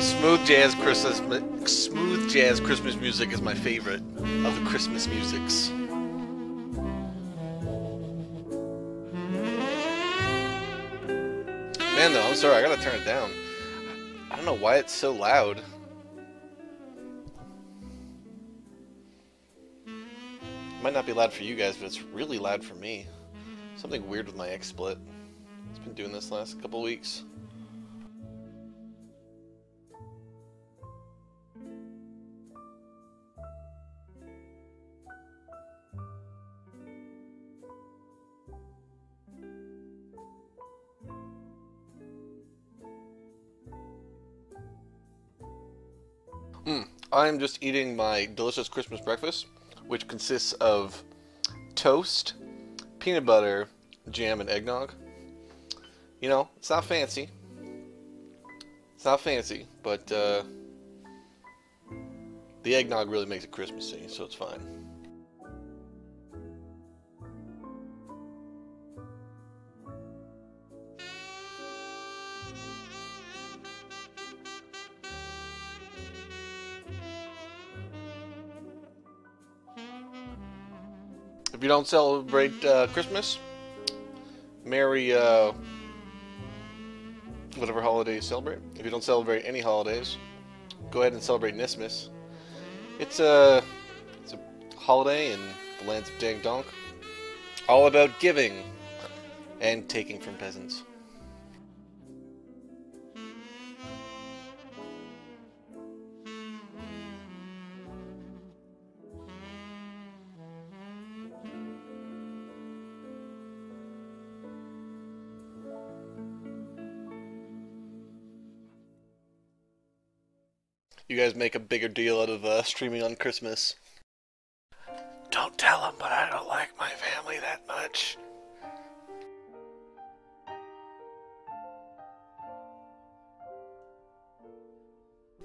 Smooth jazz Christmas, smooth jazz Christmas music is my favorite of the Christmas musics. Man, though, I'm sorry, I gotta turn it down. I don't know why it's so loud. It Might not be loud for you guys, but it's really loud for me. Something weird with my XSplit. It's been doing this last couple weeks. Mm, I'm just eating my delicious Christmas breakfast, which consists of toast, peanut butter, jam, and eggnog. You know, it's not fancy. It's not fancy, but uh, the eggnog really makes it Christmassy, so it's fine. Don't celebrate uh, Christmas, Merry uh, whatever holiday you celebrate. If you don't celebrate any holidays, go ahead and celebrate Nismas. It's a it's a holiday in the lands of Dang Donk, all about giving and taking from peasants. Guys make a bigger deal out of uh, streaming on Christmas. Don't tell them, but I don't like my family that much.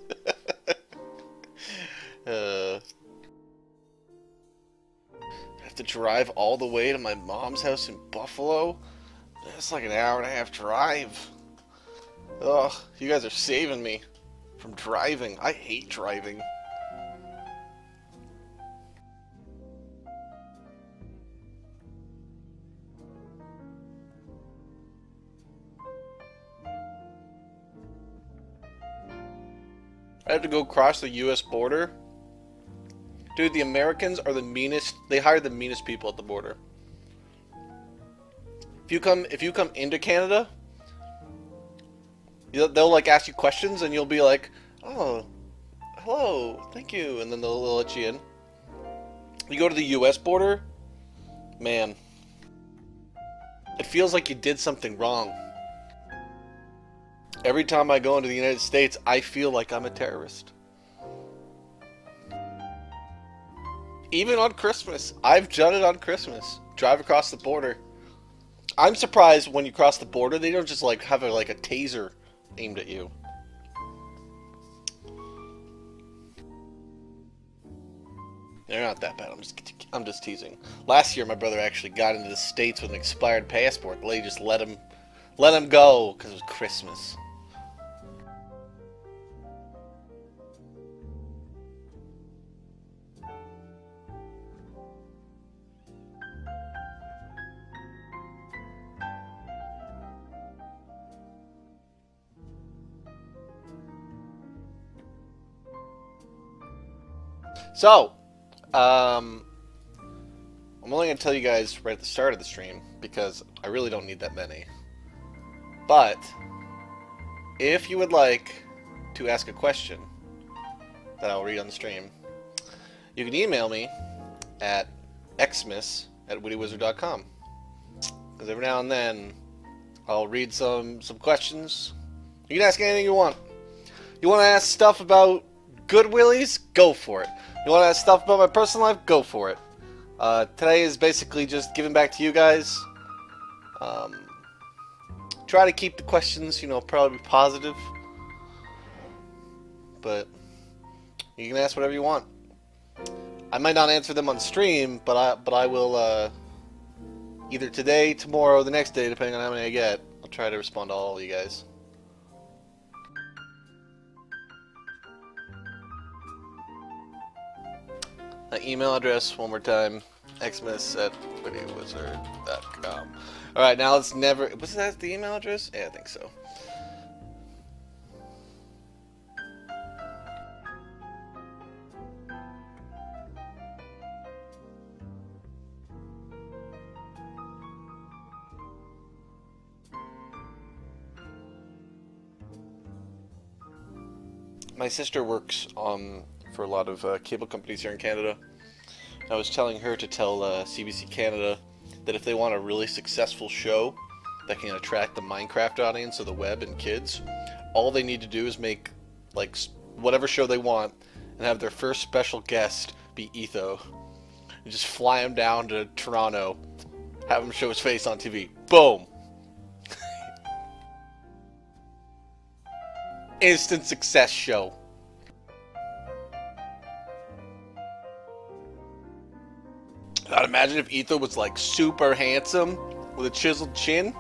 uh, I have to drive all the way to my mom's house in Buffalo. That's like an hour and a half drive. Ugh, you guys are saving me from driving. I hate driving. I have to go across the U.S. border. Dude, the Americans are the meanest. They hire the meanest people at the border. If you come, if you come into Canada, they'll like ask you questions, and you'll be like, "Oh, hello, thank you," and then they'll, they'll let you in. You go to the U.S. border, man. It feels like you did something wrong. Every time I go into the United States, I feel like I'm a terrorist. Even on Christmas. I've done it on Christmas. Drive across the border. I'm surprised when you cross the border, they don't just like have a, like a taser aimed at you. They're not that bad. I'm just I'm just teasing. Last year, my brother actually got into the states with an expired passport. The lady just let him let him go because it was Christmas. So, um, I'm only going to tell you guys right at the start of the stream because I really don't need that many. But, if you would like to ask a question that I will read on the stream, you can email me at xmas at wittywizard.com. Because every now and then, I'll read some, some questions. You can ask anything you want. You want to ask stuff about good willies? Go for it. You want to ask stuff about my personal life? Go for it. Uh, today is basically just giving back to you guys. Um, try to keep the questions, you know, probably positive. But you can ask whatever you want. I might not answer them on stream, but I but I will uh, either today, tomorrow, or the next day, depending on how many I get. I'll try to respond to all of you guys. My email address, one more time, xmas at videowizard.com. Alright, now let's never... Was that the email address? Yeah, I think so. my sister works um, for a lot of uh, cable companies here in Canada. I was telling her to tell uh, CBC Canada that if they want a really successful show that can attract the Minecraft audience of the web and kids, all they need to do is make like whatever show they want and have their first special guest be Etho. And just fly him down to Toronto, have him show his face on TV. Boom! instant success show. Imagine if Ethan was like super handsome with a chiseled chin.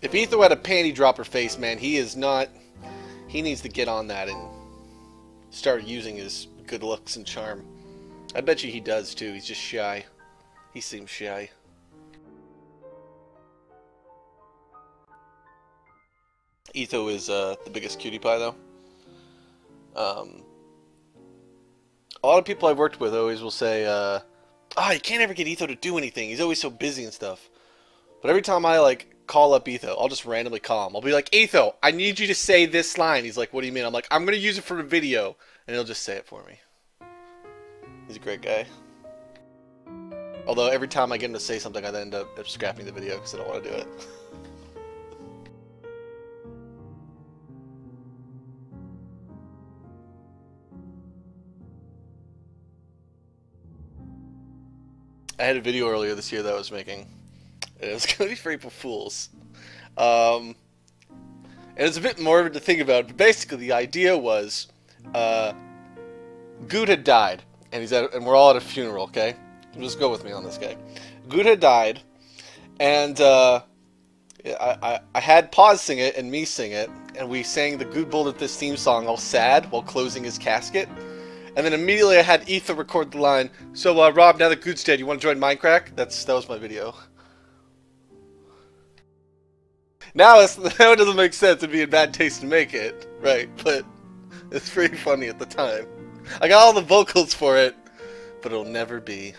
If Ethan had a panty dropper face, man, he is not. He needs to get on that and start using his good looks and charm. I bet you he does too. He's just shy. He seems shy. Etho is uh, the biggest cutie pie, though. Um, a lot of people I've worked with always will say, uh, "Ah, oh, you can't ever get Etho to do anything. He's always so busy and stuff." But every time I like call up Etho, I'll just randomly call him. I'll be like, "Etho, I need you to say this line." He's like, "What do you mean?" I'm like, "I'm gonna use it for a video," and he'll just say it for me. He's a great guy. Although every time I get him to say something, I end up scrapping the video because I don't want to do it. had a video earlier this year that I was making. It was going to be for April Fools. Um, and it's a bit morbid to think about, but basically the idea was uh, Good had died, and he's at, and we're all at a funeral, okay? Just go with me on this guy. Good had died, and uh, I, I, I had Pause sing it and me sing it, and we sang the Good Bullet this theme song all sad while closing his casket. And then immediately I had Etho record the line, so uh, Rob, now that Good's dead, you want to join Minecraft? That's That was my video. Now, it's, now it doesn't make sense. It'd be in bad taste to make it, right? But it's pretty funny at the time. I got all the vocals for it, but it'll never be.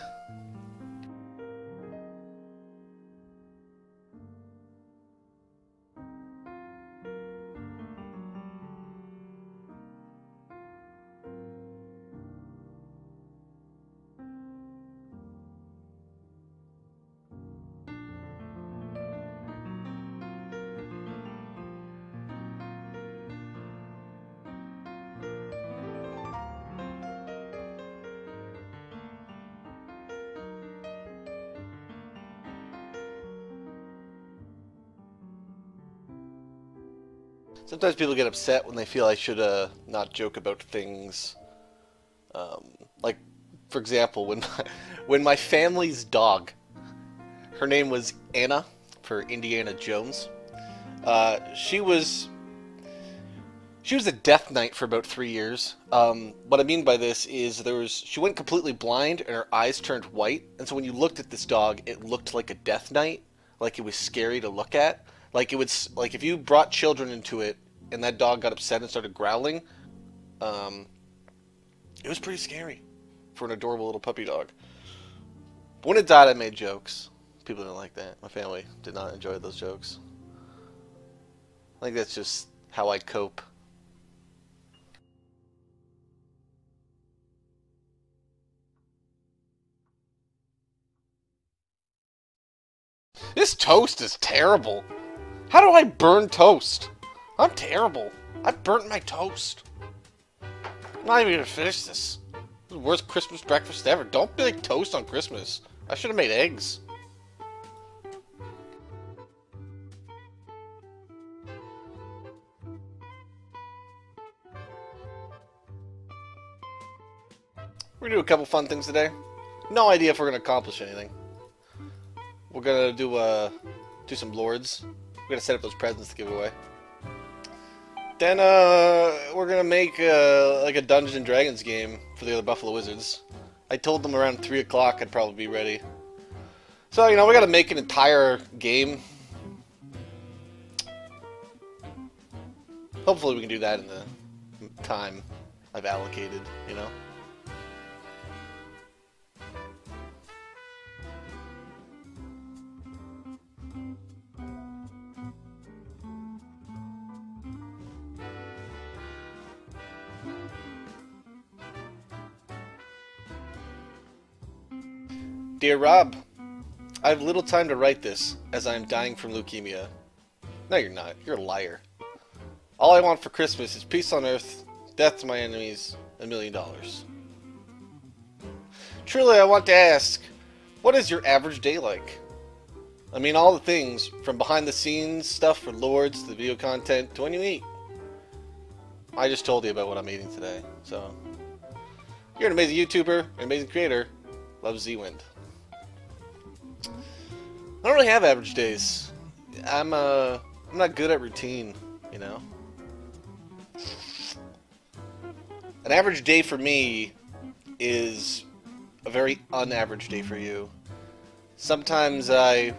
Sometimes people get upset when they feel I should uh, not joke about things. Um, like, for example, when my, when my family's dog, her name was Anna for Indiana Jones. Uh, she was she was a death knight for about three years. Um, what I mean by this is there was she went completely blind and her eyes turned white, and so when you looked at this dog, it looked like a death knight, like it was scary to look at. Like it would, like if you brought children into it and that dog got upset and started growling, um, it was pretty scary for an adorable little puppy dog. When it died, I made jokes. People didn't like that. My family did not enjoy those jokes. I think that's just how I cope. This toast is terrible. How do I burn toast? I'm terrible. I burnt my toast. I'm not even gonna finish this. This is the worst Christmas breakfast ever. Don't make toast on Christmas. I should have made eggs. We're gonna do a couple fun things today. No idea if we're gonna accomplish anything. We're gonna do uh do some lords. We're gonna set up those presents to give away. Then uh, we're gonna make uh, like a Dungeons and Dragons game for the other Buffalo Wizards. I told them around three o'clock I'd probably be ready. So you know we got to make an entire game. Hopefully we can do that in the time I've allocated. You know. Dear Rob, I have little time to write this, as I am dying from leukemia. No, you're not. You're a liar. All I want for Christmas is peace on earth, death to my enemies, a million dollars. Truly, I want to ask, what is your average day like? I mean, all the things, from behind the scenes stuff for Lords to the video content to when you eat. I just told you about what I'm eating today, so. You're an amazing YouTuber, an amazing creator. Love Z-Wind. I don't really have average days. I'm uh I'm not good at routine, you know. An average day for me is a very unaverage day for you. Sometimes I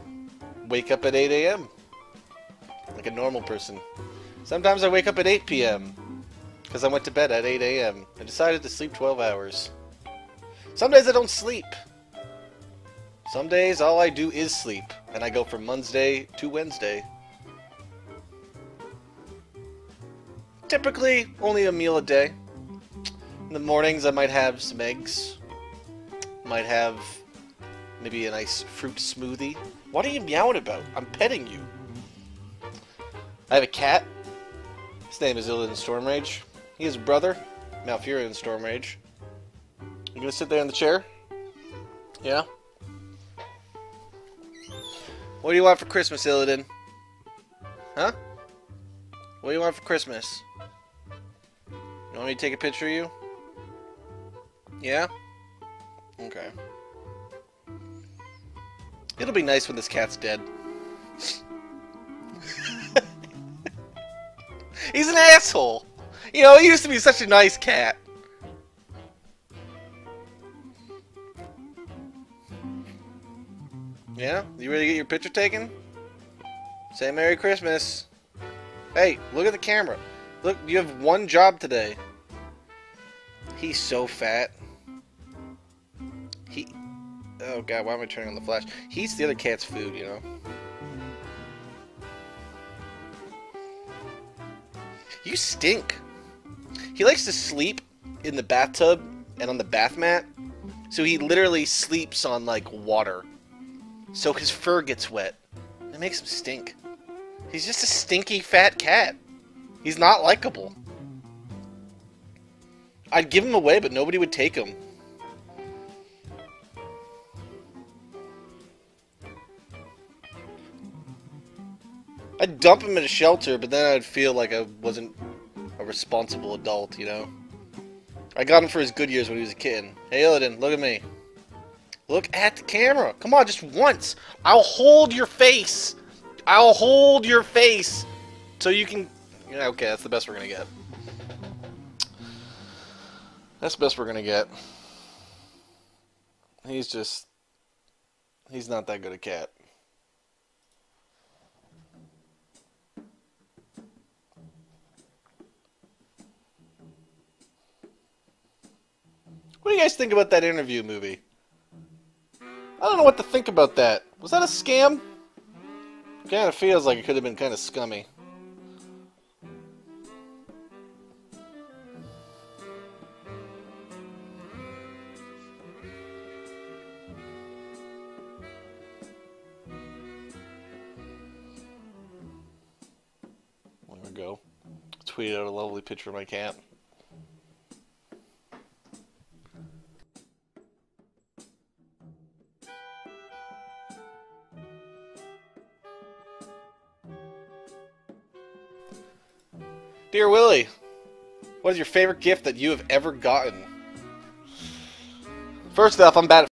wake up at 8 a.m. like a normal person. Sometimes I wake up at 8 p.m. because I went to bed at 8 a.m. I decided to sleep 12 hours. Some days I don't sleep. Some days all I do is sleep, and I go from Monday to Wednesday. Typically, only a meal a day. In the mornings, I might have some eggs. Might have maybe a nice fruit smoothie. What are you meowing about? I'm petting you. I have a cat. His name is Illidan Stormrage. He has a brother, Malfurion Stormrage. You gonna sit there in the chair? Yeah? What do you want for Christmas, Illidan? Huh? What do you want for Christmas? You want me to take a picture of you? Yeah? Okay. It'll be nice when this cat's dead. He's an asshole! You know, he used to be such a nice cat. Yeah? You ready to get your picture taken? Say Merry Christmas. Hey, look at the camera. Look, you have one job today. He's so fat. He... Oh god, why am I turning on the flash? He eats the other cat's food, you know? You stink. He likes to sleep in the bathtub and on the bath mat. So he literally sleeps on, like, water so his fur gets wet. It makes him stink. He's just a stinky fat cat. He's not likable. I'd give him away, but nobody would take him. I'd dump him in a shelter, but then I'd feel like I wasn't a responsible adult, you know? I got him for his good years when he was a kitten. Hey, Illidan, look at me. Look at the camera. Come on, just once. I'll hold your face. I'll hold your face so you can... Yeah, okay, that's the best we're going to get. That's the best we're going to get. He's just... He's not that good a cat. What do you guys think about that interview movie? Know what to think about that. Was that a scam? Kind of feels like it could have been kind of scummy. There we go. Tweet out a lovely picture of my cat. Your favorite gift that you have ever gotten? First off, I'm bad at